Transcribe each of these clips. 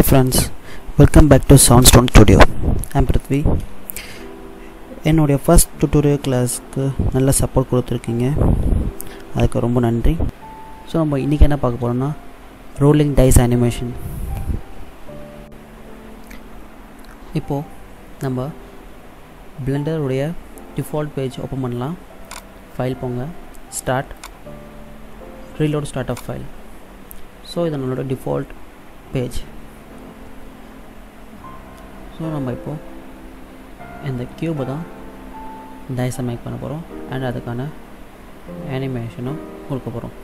Hi welcome back to sound stone studio I'm Prithvi என்னுடைய first tutorial கிளாஸ்க்கு நல்ல support கொடுத்துருக்கீங்க. அதுக்கு ரொம்ப நன்றி. ஸோ நம்ம இன்றைக்கி என்ன பார்க்க போகிறோம்னா ரோலிங் டைஸ் அனிமேஷன் இப்போது நம்ம பிளெண்டருடைய டிஃபால்ட் பேஜ் ஓப்பன் பண்ணலாம். ஃபைல் போங்க. Start reload start of file so இது நம்மளோட டிஃபால்ட் பேஜ் ஸோ நம்ம இப்போது இந்த க்யூபை தான் டைஸை மேக் பண்ண போகிறோம் அண்ட் அதுக்கான அனிமேஷனும் கொடுக்க போகிறோம்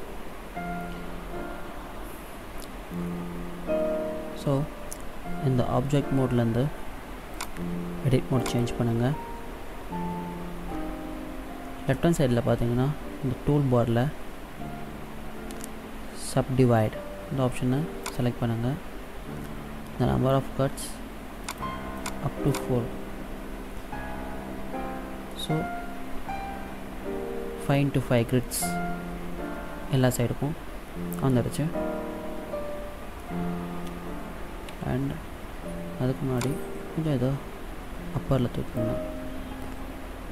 ஸோ இந்த ஆப்ஜெக்ட் மோட்லேருந்து எடிட் மோட் சேஞ்ச் பண்ணுங்கள் லெஃப்ட் ஹேண்ட் சைடில் பார்த்தீங்கன்னா இந்த டூல் பாரில் சப்டிவைட் இந்த ஆப்ஷனை செலக்ட் பண்ணுங்கள் இந்த number of cuts up to 4 so 5 into 5 grids எல்லா சைடுக்கும் வந்துடுச்சு. அண்ட் அதுக்கு முன்னாடி கொஞ்சம் ஏதோ அப்பரில் தூக்கணும்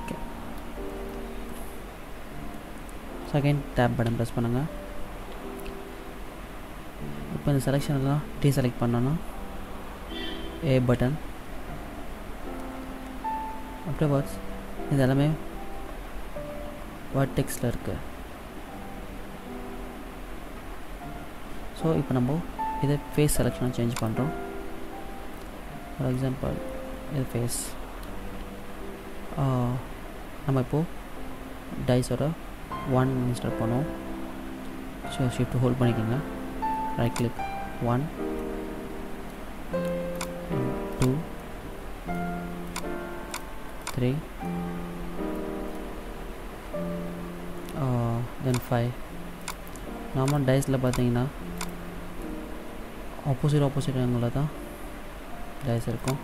okay second tab button press பண்ணுங்கள் இப்போ இந்த செலெக்ஷன் எல்லாம் டீ செலக்ட் பண்ணோன்னா ஏ பட்டன் அப்படியே இது எல்லாமே வார்டெக்ஸில் இருக்குது ஸோ இப்போ நம்ம இதை ஃபேஸ் செலெக்ஷனாக சேஞ்ச் பண்ணுறோம் ஃபார் எக்ஸாம்பிள் இது ஃபேஸ் நம்ம இப்போது டைஸோட ஒன் இன்ஸ்டால் பண்ணுவோம். ஸோ ஷிஃப்ட் ஹோல்ட் பண்ணிக்கோங்க. Right click one 3 uh, then 5 normal டைஸில் பார்த்தீங்கன்னா ஆப்போசிட் ஆப்போசிட் ஆங்கிளில் தான் டைஸ் இருக்கும்.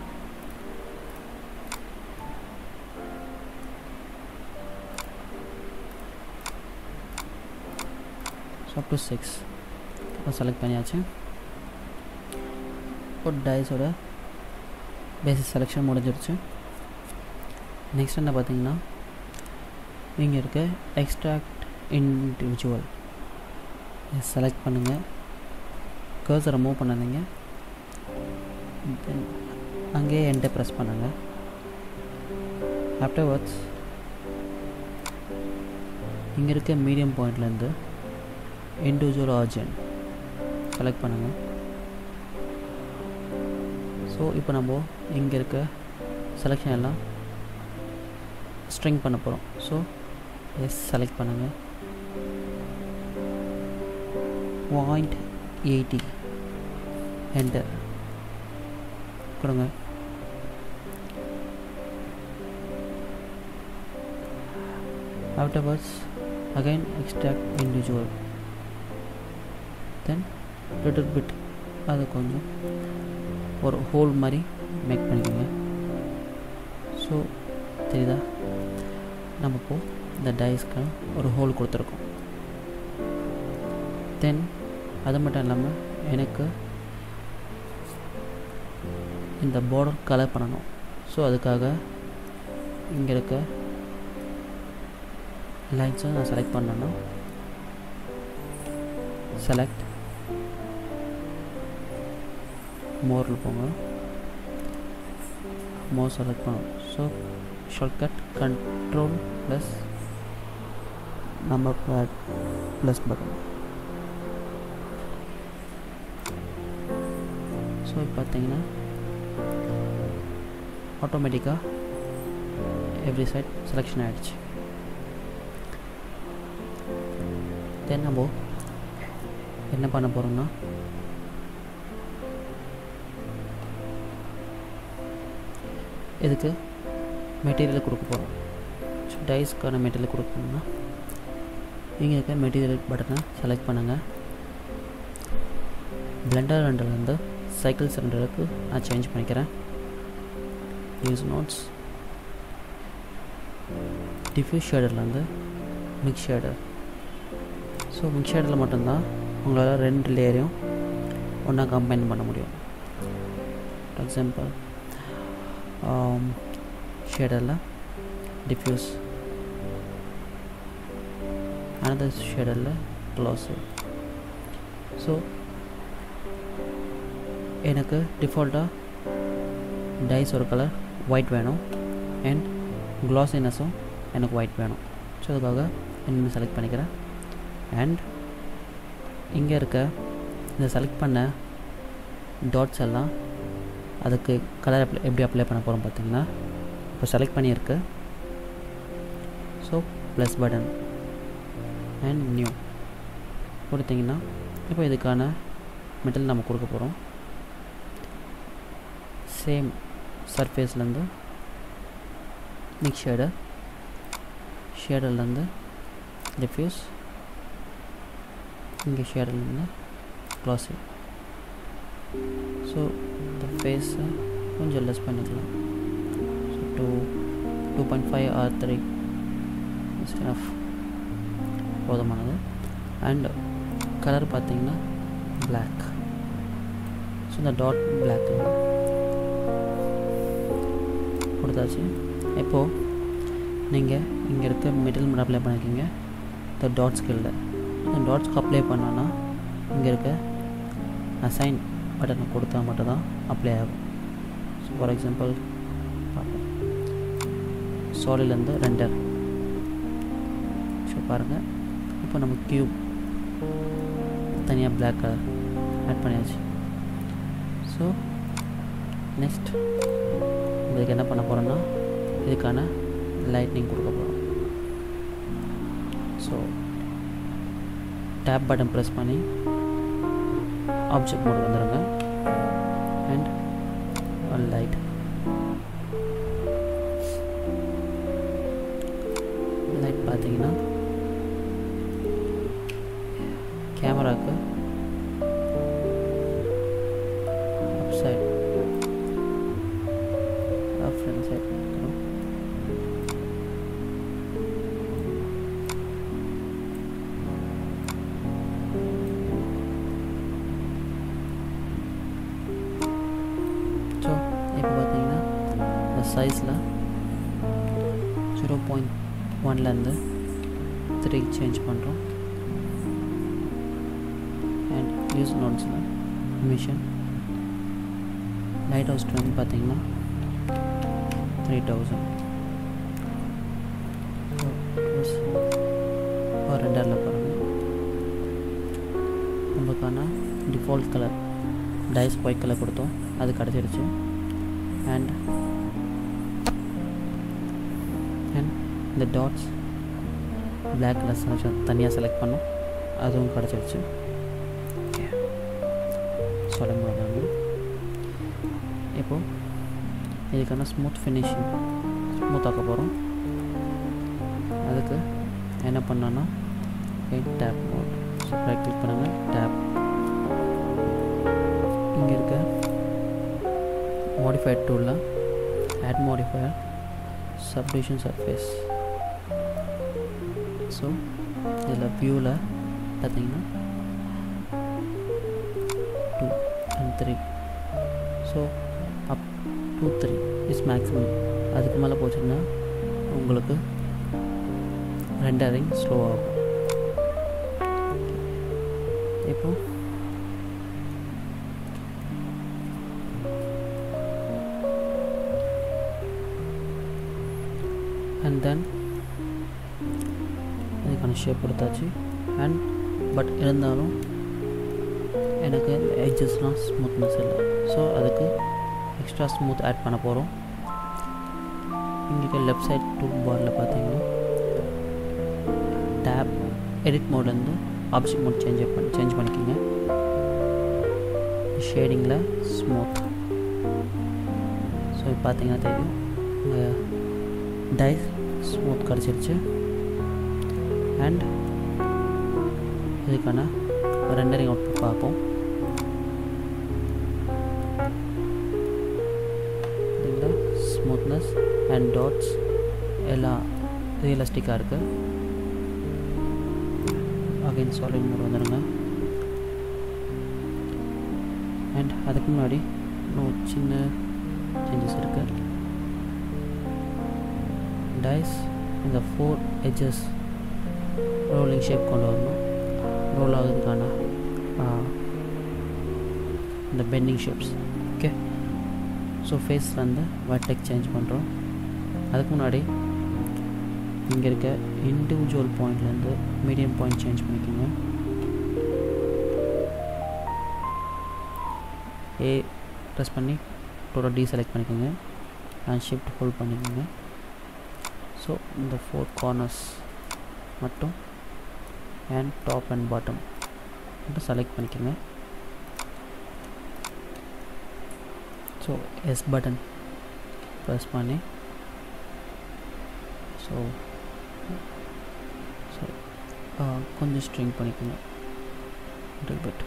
So up to six select பண்ணியாச்சு. இப்போ டைஸோட பேசிக் செலெக்ஷன் முடிஞ்சிருச்சு. நெக்ஸ்ட் என்ன பார்த்தீங்கன்னா இங்கே இருக்க எக்ஸ்ட்ராக்ட் இண்டிவிஜுவல் செலக்ட் பண்ணுங்கள் கர்சரை மூவ் பண்ணாதீங்க. தென் அங்கேயே என்டை ப்ரெஸ் பண்ணுங்கள் ஆஃப்டர் வாட்ஸ் இங்கே இருக்க மீடியம் பாயிண்ட்லேருந்து இண்டிவிஜுவல் ஆர்ஜன் செலக்ட் பண்ணுங்கள் ஸோ இப்போ நம்ம இங்கே இருக்க செலெக்ஷன் எல்லாம் ஸ்ட்ரிங் பண்ண போகிறோம் ஸோ எஸ் செலக்ட் பண்ணுங்கள் பாயிண்ட் எயிட்டி என்டர் கொடுங்க. Afterwards again extract individual. Then little bit அது கொஞ்சம் ஒரு ஹோல் மாதிரி மேக் பண்ணிக்கோங்க. ஸோ தெரியுதா? நம்ம இப்போது இந்த டைஸ்க்கு ஒரு ஹோல் கொடுத்துருக்கோம். தென் அது மட்டும் இல்லாமல் எனக்கு இந்த பார்டர் கலர் பண்ணணும். ஸோ அதுக்காக இங்கே இருக்க லைன்ஸை நான் செலக்ட் பண்ணணும் செலக்ட் மோரில் போங்க. மோர் செலக்ட் பண்ணணும். ஸோ ஷார்ட்கட் கண்ட்ரோல் ப்ளஸ் நம்ம ப்ளஸ் பட்டன் ஸோ இப்போ பார்த்தீங்கன்னா ஆட்டோமேட்டிக்காக எவ்ரி சைட் செலெக்ஷன் ஆகிடுச்சு தென் நம்ம என்ன பண்ண போகிறோம்னா இதுக்கு மெட்டீரியல் கொடுக்க போகிறோம் ஸோ டைஸ்க்கான மெட்டீரியல் கொடுக்கணும்னா இங்கே இருக்க மெட்டீரியல் பட்டனை செலக்ட் பண்ணுங்கள் பிளெண்டர் ரெண்டர்லேருந்து சைக்கிள் சிலிண்டருக்கு நான் சேஞ்ச் பண்ணிக்கிறேன். யூஸ் நோட்ஸ் டிஃப்யூஸ் ஷேடர்லேருந்து மிக்ஸ் ஷேடர் ஸோ மிக்ஸ் ஷேடரில் மட்டும்தான் உங்களால் ரெண்டு லேயரையும் ஒன்றா கம்பைன் பண்ண முடியும். எக்ஸாம்பிள் ஷேடரில் டிஃப்யூஸ் அனதர் ஷேடரில் க்ளாஸு ஸோ எனக்கு டிஃபால்ட்டாக டைஸ் ஒரு கலர் ஒயிட் வேணும் அண்ட் க்ளாஸினஸும் எனக்கு ஒயிட் வேணும் ஸோ அதுக்காக இன்னும் செலக்ட் பண்ணிக்கிறேன் அண்ட் இங்கே இருக்க இந்த செலக்ட் பண்ண டாட்ஸ் எல்லாம் அதுக்கு கலர் அப்ளை எப்படி அப்ளை பண்ண போகிறோம் பார்த்தீங்கன்னா இப்போ செலக்ட் பண்ணியிருக்கு. So plus button and new கொடுத்தீங்கன்னா இப்போ இதுக்கான மெட்டல் நம்ம கொடுக்க போகிறோம் சேம் சர்ஃபேஸ்லேருந்து மிக்ஸ் ஷேடர் ஷேடர்லேருந்து டிஃப்யூஸ் இங்கே ஷேடர்லேருந்து க்ளாஸி ஸோ இந்த ஃபேஸை கொஞ்சம் லெஸ் பண்ணிக்கலாம். To to two point five or three of போதுமானது. அண்ட் கலர் பார்த்தீங்கன்னா பிளாக் ஸோ இந்த டாட் பிளாக் கொடுத்தாச்சு. இப்போது நீங்கள் இங்கே இருக்க மிடில் மட்டும் அப்ளை பண்ணியிருக்கீங்க இந்த டாட்ஸ் கீழே இந்த டாட்ஸ்க்கு அப்ளை பண்ணோன்னா இங்கே இருக்க அசைன் பட்டனை கொடுத்தா மட்டும்தான் அப்ளை ஆகும். ஸோ ஃபார் எக்ஸாம்பிள் சோலிலேருந்து ரெண்டர். ஸோ பாருங்கள் இப்போ நம்ம க்யூப் தனியாக பிளாக் கலர் ஆட் பண்ணியாச்சு. ஸோ நெக்ஸ்ட் இதுக்கு என்ன பண்ண போகிறோன்னா இதுக்கான லைட்னிங் கொடுக்க போகிறோம் ஸோ டேப் பட்டன் ப்ரெஸ் பண்ணி ஆப்ஜெக்ட் மோட் வந்துடுங்க அண்ட் லைட் பார்த்தீங்கன்னா கேமராவுக்கு மிஷன் லைட் ஹவுஸ் வந்து பார்த்தீங்கன்னா த்ரீ தௌசண்ட் ஒரு ரெண்டரில் பாருங்கள் நம்மளுக்கான default colour dice white colour கொடுத்தோம். அது கிடச்சிருச்சு. அண்ட் அண்ட் இந்த டாட்ஸ் பிளாக் கலர் தனியாக செலக்ட் பண்ணோம். அதுவும் கிடச்சிருச்சு. இருக்கும் இதுக்கான ஸ்மூத் ஃபினிஷிங் ஸ்மூத் ஆக்க போகிறோம் அதுக்கு என்ன பண்ணோன்னா டேப் மோட் ரைட் கிளிக் பண்ணுங்கள் டேப் இங்கே இருக்க modified டூலில் add modifier subdivision surface so இதில் வியூவில் பார்த்தீங்கன்னா two and three so two three is maximum அதுக்கு மேலே போச்சுன்னா உங்களுக்கு ரெண்டரிங் ஸ்லோ ஆகும். இப்போ அண்ட் தென் அதுக்கான ஷேப் கொடுத்தாச்சு. அண்ட் பட் இருந்தாலும் எனக்கு இந்த எட்ஜஸ்லாம் ஸ்மூத்னஸ் இல்லை. ஸோ அதுக்கு எக்ஸ்ட்ரா ஸ்மூத் ஆட் பண்ண போகிறோம் இங்கே லெஃப்ட் சைட் டூல் பாரில் பார்த்தீங்கன்னா டேப் எடிட் மோட்லேருந்து ஆப்ஷன் மோட் சேஞ்ச் பண்ணி சேஞ்ச் பண்ணிக்கோங்க. ஷேடிங்கில் ஸ்மூத் ஸோ இப்போ பார்த்தீங்கன்னா தெரியும். டை டைஸ் ஸ்மூத் கிடச்சிருச்சு. அண்ட் இதுக்கான ரெண்டரிங் அவுட்புட் பார்ப்போம். அண்ட் டாட்ஸ் எல்லாம் ரியலிஸ்டிக்காக இருக்குது அகைன் சாலிட் மோட் வந்துடுங்க அண்ட் அதுக்கு முன்னாடி இன்னும் சின்ன சேஞ்சஸ் இருக்குது டைஸ் இந்த ஃபோர் எஜஸ் ரோலிங் ஷேப் கொண்டு வரணும். ரோல் ஆகுதுக்கான இந்த bending shapes okay so face வந்து வர்டெக் சேஞ்ச் பண்ணுறோம் அதுக்கு முன்னாடி இங்கே இருக்க இண்டிவிஜுவல் பாயிண்ட்லேருந்து மீடியம் பாயிண்ட் சேஞ்ச் பண்ணிக்கோங்க. ஏ ப்ரெஸ் பண்ணி டோட்டல் டி செலக்ட் பண்ணிக்கோங்க. அண்ட் ஷிஃப்ட் ஹோல்ட் பண்ணிக்கோங்க. ஸோ இந்த ஃபோர் கார்னர்ஸ் மட்டும் அண்ட் டாப் அண்ட் பாட்டம் மட்டும் செலக்ட் பண்ணிக்கோங்க. ஸோ எஸ் பட்டன் ப்ரெஸ் பண்ணி ஸோ ஸோ uh, கொஞ்சம் ஸ்ட்ரிங் பண்ணிக்கோங்க. லிட்டில் பட்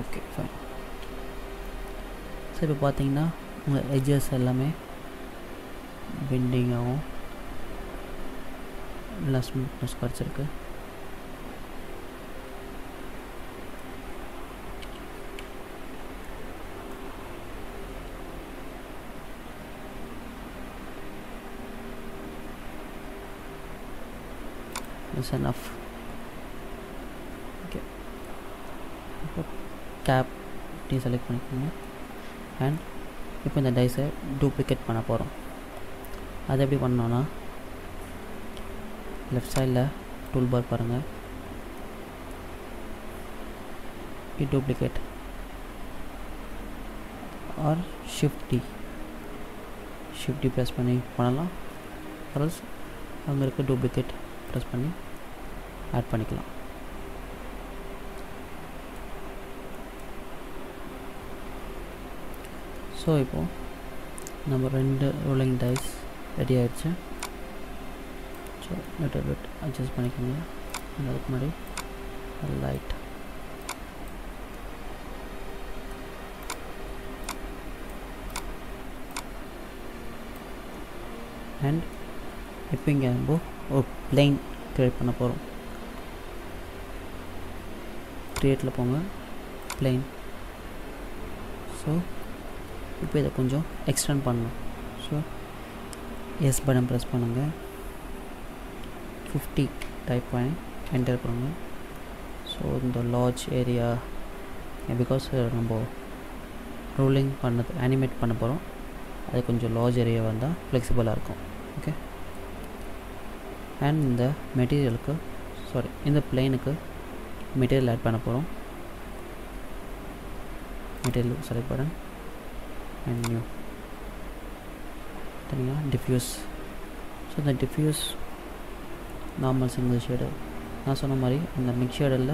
ஓகே ஃபைன் சரி இப்போ பார்த்தீங்கன்னா உங்கள் எஜஸ் எல்லாமே பெண்டிங் ஆகும் நல்லா ஸ்மூத்னஸ் குறைச்சிருக்கு. Is enough. Okay. இப்போ டேப் டீ செலக்ட் பண்ணிக்கோங்க அண்ட் இப்போ இந்த டைஸை டூப்ளிகேட் பண்ண போகிறோம் அது எப்படி பண்ணோன்னா லெஃப்ட் சைடில் டூல் பார் பாருங்கள் இ duplicate or shift D shift D press பண்ணி பண்ணலாம். ஆர்எல்ஸ் அங்கே இருக்க டூப்ளிகேட் ப்ரெஸ் பண்ணி ஆட் பண்ணிக்கலாம். ஸோ இப்போது நம்ம ரெண்டு ரோலிங் டைஸ் ரெடி ஆகிடுச்சு ஸோ லிட்டர் பிட் அட்ஜஸ்ட் பண்ணிக்கோங்க. அதுக்கு முன்னாடி லைட் அண்ட் இப்போ இங்கே நம்ம ஒரு பிளெயின் க்ரியேட் பண்ண போகிறோம் க்ரியேட்டில் போங்க. பிளெயின் ஸோ இப்போ இதை கொஞ்சம் எக்ஸ்டெண்ட் பண்ணணும். ஸோ எஸ் பட்டன் ப்ரெஸ் பண்ணுங்கள் ஃபிஃப்டி டைப் பண்ணி என்டர் பண்ணுங்கள் ஸோ இந்த லார்ஜ் ஏரியா பிகாஸ் நம்ம ரூலிங் பண்ணது அனிமேட் பண்ண போகிறோம் அது கொஞ்சம் லார்ஜ் ஏரியா வந்தால் ஃப்ளெக்சிபிளாக இருக்கும். ஓகே அண்ட் இந்த மெட்டீரியலுக்கு சாரி இந்த பிளெயினுக்கு மெட்டீரியல் ஆட் பண்ண போகிறோம் material select button and new தனியாக டிஃப்யூஸ் ஸோ இந்த டிஃப்யூஸ் நார்மல் சிங்கிள் ஷேடு நான் சொன்ன மாதிரி அந்த மிக்ஸ் ஷேடில்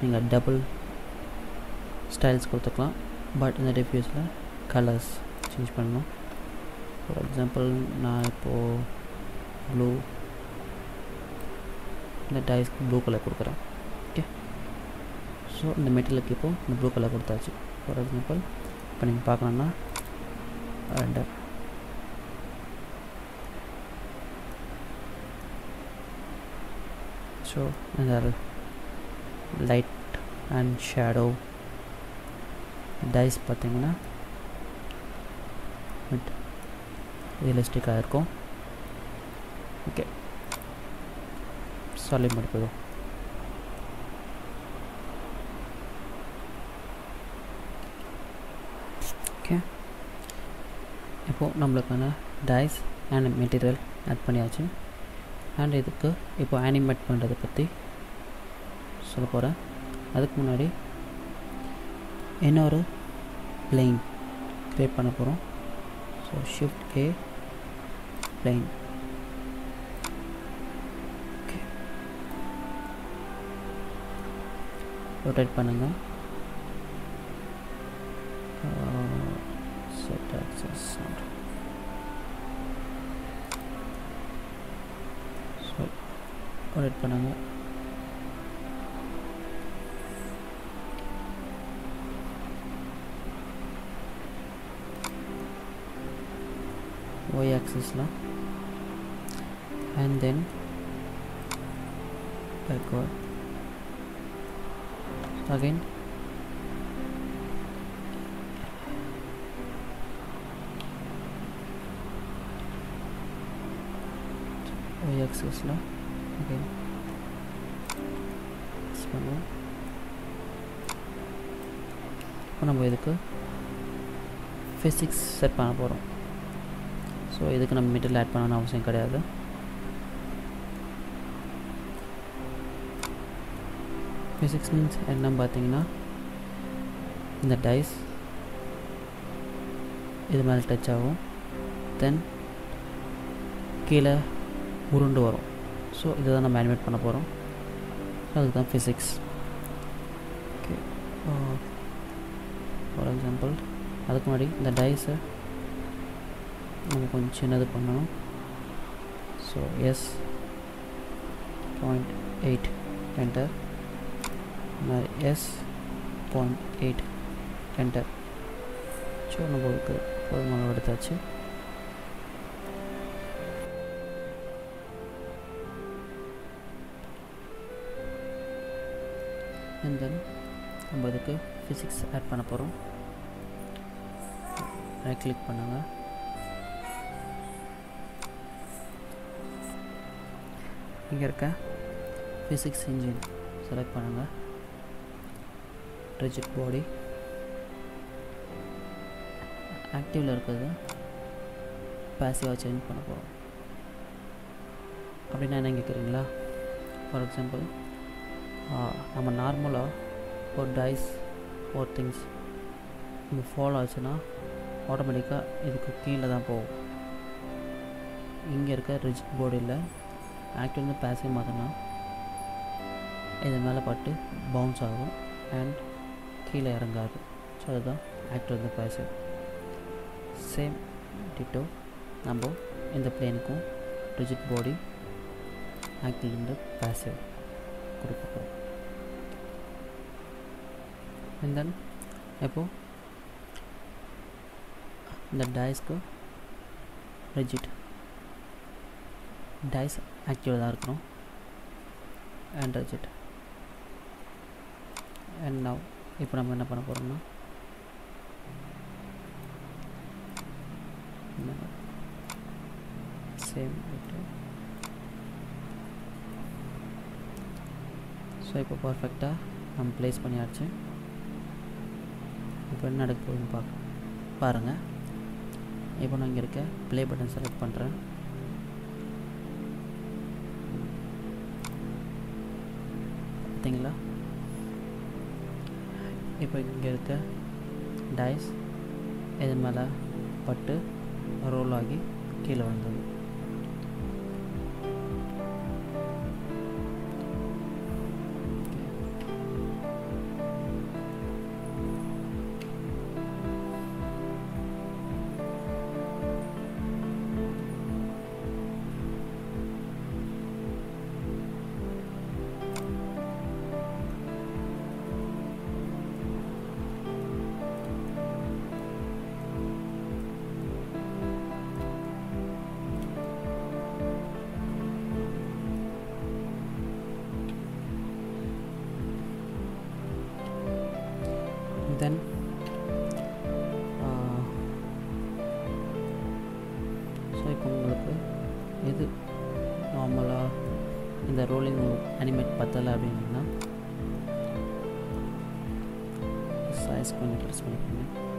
நீங்கள் டபுள் ஸ்டைல்ஸ் கொடுத்துக்கலாம். பட் இந்த டிஃப்யூஸில் கலர்ஸ் சேஞ்ச் பண்ணணும். ஃபார் எக்ஸாம்பிள் நான் இப்போது ப்ளூ இந்த டைஸ்க்கு ப்ளூ கலர் கொடுக்குறேன். ஸோ இந்த மெட்டீரியலுக்கு இப்போது இந்த ப்ளூ கலர் கொடுத்தாச்சு. ஃபார் எக்ஸாம்பிள் இப்போ நீங்கள் பார்க்கணுன்னா ரெண்டு. ஸோ இந்த லைட் அண்ட் ஷேடோ டைஸ் பார்த்தீங்கன்னா பட் ரியலிஸ்டிக்காக இருக்கும். ஓகே சாலிட் மடிப்பதும் ஓகே இப்போது நம்மளுக்கான டைஸ் அண்ட் மெட்டீரியல் ஆட் பண்ணியாச்சு. அண்ட் இதுக்கு இப்போ அனிமேட் பண்ணுறதை பற்றி சொல்ல போகிறேன் அதுக்கு முன்னாடி இன்னொரு பிளெயின் க்ரியேட் பண்ண போகிறோம் so shift A plane okay rotate பண்ணுங்கள் செட் ஆக்சஸ் ஸோ ரொட்டேட் பண்ணுங்கள் y axis now and then backward again ஆக்சஸில் ஓகே பண்ணுவோம் இப்போ நம்ம இதுக்கு ஃபிசிக்ஸ் செட் பண்ண போகிறோம் ஸோ இதுக்கு நம்ம மிடில் ஆட் பண்ணணும்னு அவசியம் கிடையாது ஃபிசிக்ஸ் மீன்ஸ் என்ன பார்த்தீங்கன்னா இந்த டைஸ் இது மேலே டச் ஆகும் தென் கீழே உருண்டு வரும். ஸோ இதை தான் நம்ம அனிமேட் பண்ண போகிறோம் அதுக்கு தான் ஃபிசிக்ஸ் ஓகே ஃபார் எக்ஸாம்பிள் அதுக்கு முன்னாடி இந்த டைஸை நம்ம கொஞ்சம் சின்னது பண்ணணும். So S point eight enter S point eight enter so நம்மளுக்கு போதுமான எடுத்தாச்சு. அண்ட் தென் நம்ம இதுக்கு ஃபிசிக்ஸ் ஆட் பண்ண போகிறோம் ரைட் கிளிக் பண்ணுங்கள் இங்கே இருக்க ஃபிசிக்ஸ் இன்ஜின் செலக்ட் பண்ணுங்கள் ரிஜிட் பாடி ஆக்டிவில் இருக்கிறது பேசிவாக சேஞ்ச் பண்ண போகிறோம் அப்படின்னா என்ன கேட்குறீங்களா ஃபார் எக்ஸாம்பிள் நம்ம நார்மலாக ஒரு டைஸ் ஒரு திங்ஸ் நம்ம ஃபாலோ ஆச்சுன்னா ஆட்டோமேட்டிக்காக இதுக்கு கீழே தான் போகும். இங்கே இருக்க ரிஜிட் போர்டில் ஆக்டிவ்லேருந்து பேசிவ் மாற்றினா இது மேலே பட்டு பவுன்ஸ் ஆகும் அண்ட் கீழே இறங்காது. ஸோ அதுதான் ஆக்டிவ்லேருந்து பேசிவ் சேம் டிட்டோ நம்ம இந்த பிளேனுக்கும் ரிஜிட் பாடி ஆக்டிவ்லேருந்து பேசிவ் கொடுக்க போகிறோம் அண்ட் தென் இப்போது இந்த டைஸ்க்கு ரிஜிட் டைஸ் ஆக்டிவாக தான் இருக்கணும் அண்ட் ரிஜிட் அண்ட் நவ் இப்போ நம்ம என்ன பண்ண போகிறோம்னா சேம் ஸோ இப்போ பர்ஃபெக்டாக நம்ம ப்ளேஸ் பண்ணியாச்சு இப்போ என்ன நடக்க போகுதுன்னு பார்க்க பாருங்கள் இப்போ நான் இங்கே இருக்க ப்ளே பட்டன் செலக்ட் பண்ணுறேன் பார்த்தீங்களா? இப்போ இங்கே இருக்க டைஸ் இது மேலே பட்டு ரோல் ஆகி கீழே வந்தது. சைஸ் கொஞ்சம் ப்ரெஸ் பண்ணிக்கோங்க the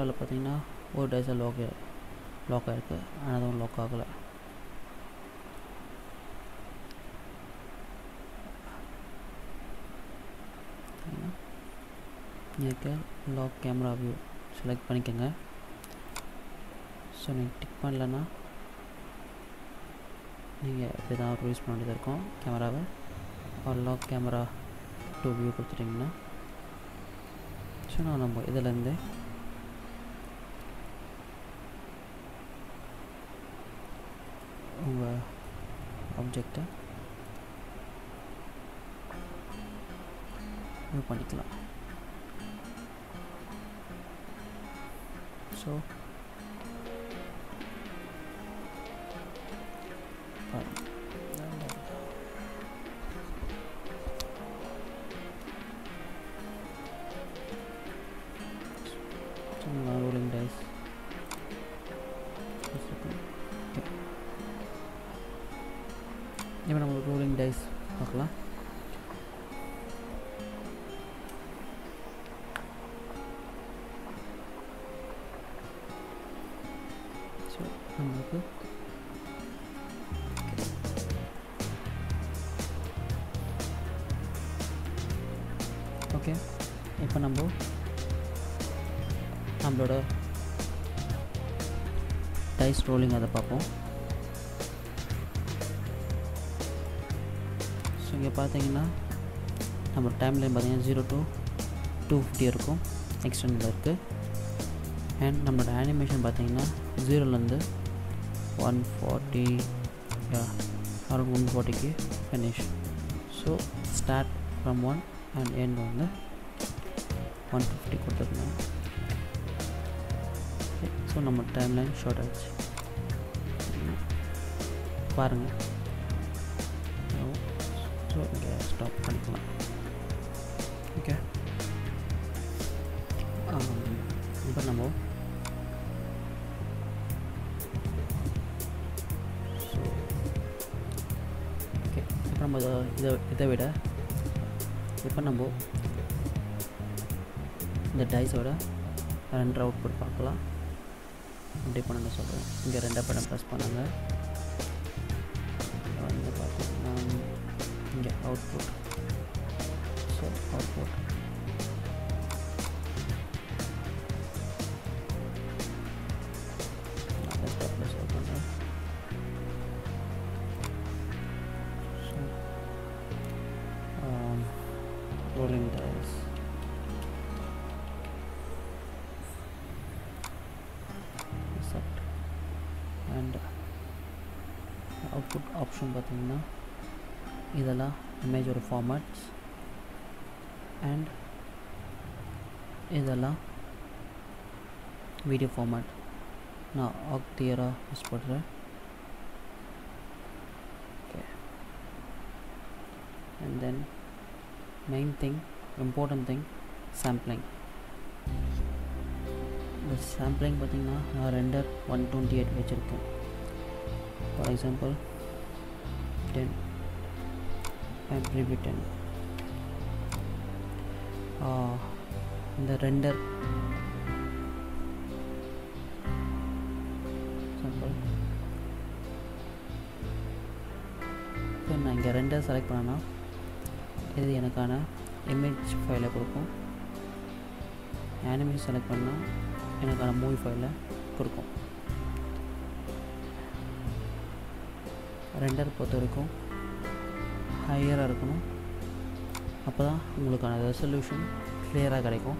நம்ம பார்த்தீங்கன்னா ஒரு டேஸாக லாக் லாக் ஆகிருக்கு ஆனால் அதுவும் லாக் ஆகலை. இருக்க லாக் கேமரா வியூ செலக்ட் பண்ணிக்கோங்க. ஸோ நீங்கள் டிக் பண்ணலன்னா நீங்கள் இப்படி தான் யூஸ் பண்ண வேண்டியது இருக்கும் கேமராவை ஒரு லாக் கேமரா டூ வியூ கொடுத்துட்டிங்கன்னா. ஸோ நான் நம்ம இதிலேருந்து உங்கள் ஆப்ஜெக்டை மூவ் பண்ணிக்கலாம் ஸோ டைஸ் ரோலிங் அதை பார்ப்போம். ஸோ இங்கே பார்த்தீங்கன்னா நம்ம டைம் லைன் பார்த்தீங்கன்னா ஜீரோ டூ டூ ஃபிஃப்டி இருக்கும். எக்ஸ்டெண்டில் இருக்குது அண்ட் நம்மளோட அனிமேஷன் பார்த்தீங்கன்னா ஜீரோலேருந்து one forty around one ஃபார்ட்டிக்கு finish so start from one and end வந்து ஒன் ஃபிஃப்டி கொடுத்துருந்தோம் ஸோ நம்ம டைம் லைன் ஷார்ட் ஆகிடுச்சு பாருங்கள் ஸோ இங்கே ஸ்டாப் பண்ணிக்கலாம். ஓகே இப்போ நம்ம ஸோ ஓகே இப்போ நம்ம இதை இதை விட இப்போ நம்ம இந்த டைஸோட ரெண்டு அவுட்புட் பார்க்கலாம். அப்படி பண்ணணும் சொல்கிறேன் இங்கே ரெண்டாக படம் ப்ரெஸ் பண்ணுங்கள் இங்கே அவுட்புட் ஸோ அவுட்புட் இமேஜோட ஃபார்மேட்ஸ் அண்ட் இதெல்லாம் வீடியோ ஃபார்மேட் நான் ஆக் கிளியராக யூஸ் பண்ணுறேன் okay and then main thing important thing sampling இந்த சாம்பிளிங் பார்த்திங்கன்னா நான் ரெண்டர் ஒன் டுவெண்ட்டி எயிட் வச்சுருக்கேன் for example ten and preview இந்த ரெண்டர் இப்போ நான் இங்கே ரெண்டர் செலக்ட் பண்ணேன்னா இது எனக்கான இமேஜ் ஃபைலை கொடுக்கும். ஆனிமேஷன் செலக்ட் பண்ணால் எனக்கான மூவி ஃபைலை கொடுக்கும். ரெண்டர் பொறுத்த வரைக்கும் ஹையராக இருக்கணும். அப்போ தான் உங்களுக்கான ரெசல்யூஷன் கிளியராக கிடைக்கும்.